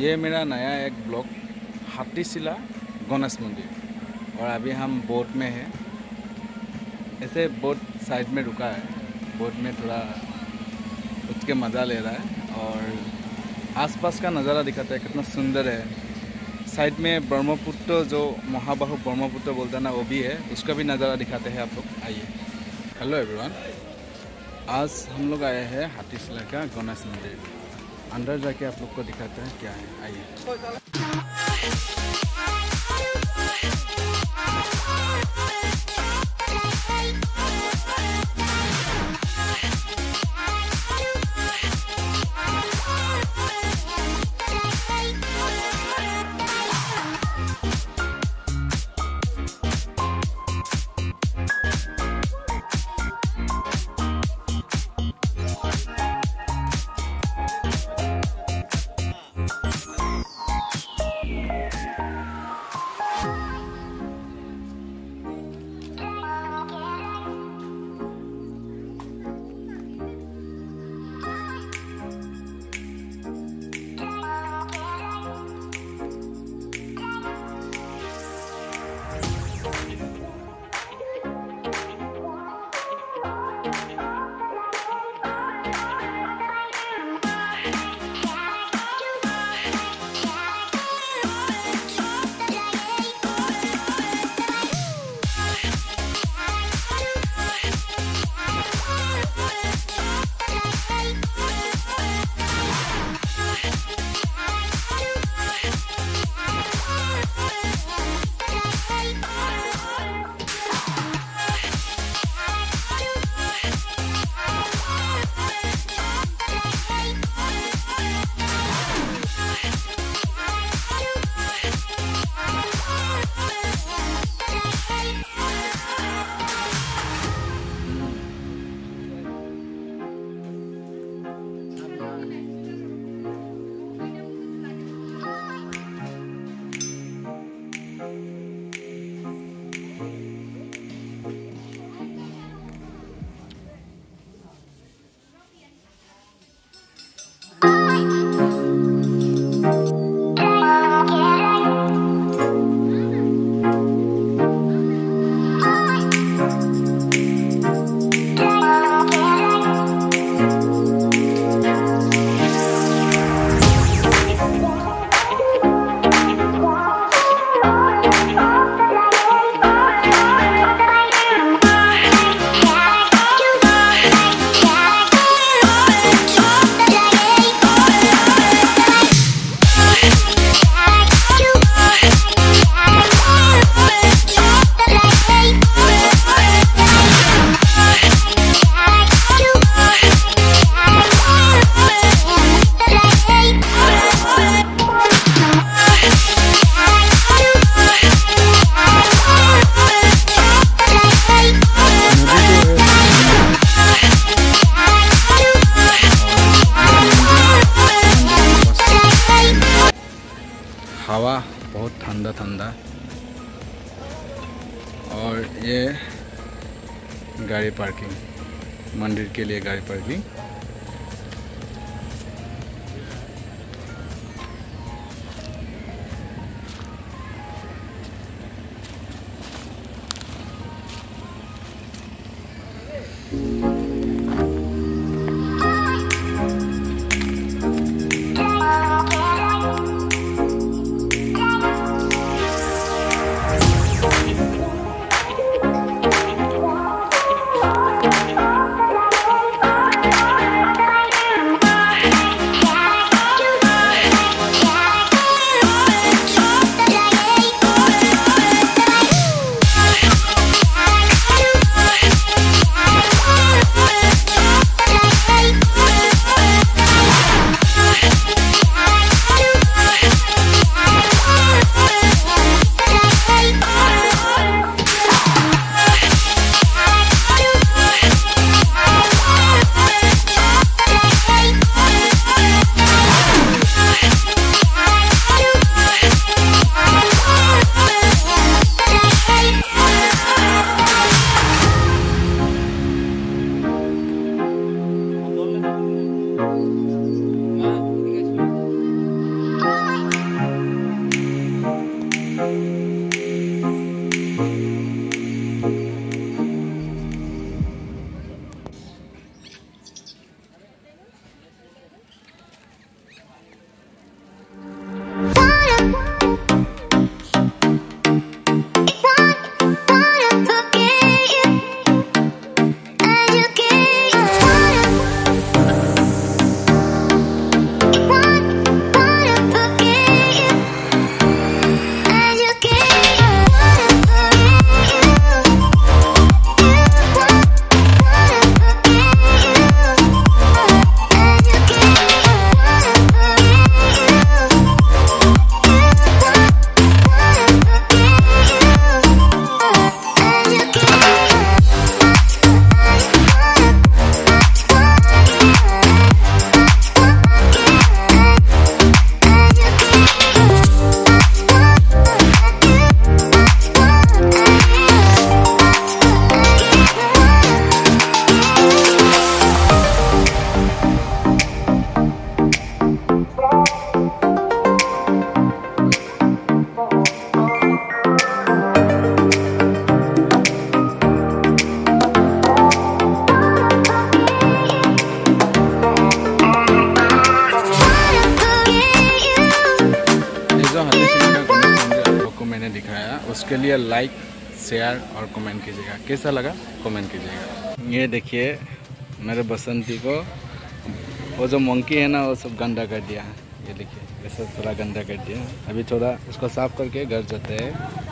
ये मेरा नया एक ब्लॉग हाथीसिला गणेश मंदिर। और अभी हम बोट में हैं। ऐसे बोट साइड में रुका है। बोट में थोड़ा उठ के मज़ा ले रहा है। और आसपास का नज़ारा दिखाता है, कितना सुंदर है। साइड में ब्रह्मपुत्र, जो महाबाहु ब्रह्मपुत्र बोलता है ना, वो भी है। उसका भी नज़ारा दिखाते हैं आप लोग। आइए। हेलो एवरीवन आज हम लोग आए हैं हाथीसिला का गणेश मंदिर। अंदर जाके आप लोग को दिखाते हैं क्या है। आइए। हवा बहुत ठंडा ठंडा। और ये गाड़ी पार्किंग मंदिर के लिए गाड़ी पार्किंग। उसके लिए लाइक शेयर और कमेंट कीजिएगा। कैसा लगा? कमेंट कीजिएगा। ये देखिए, मेरे बसंती को, वो जो मंकी है ना, वो सब गंदा कर दिया है। ये देखिए सब थोड़ा गंदा कर दिया अभी थोड़ा इसको साफ़ करके घर जाते हैं।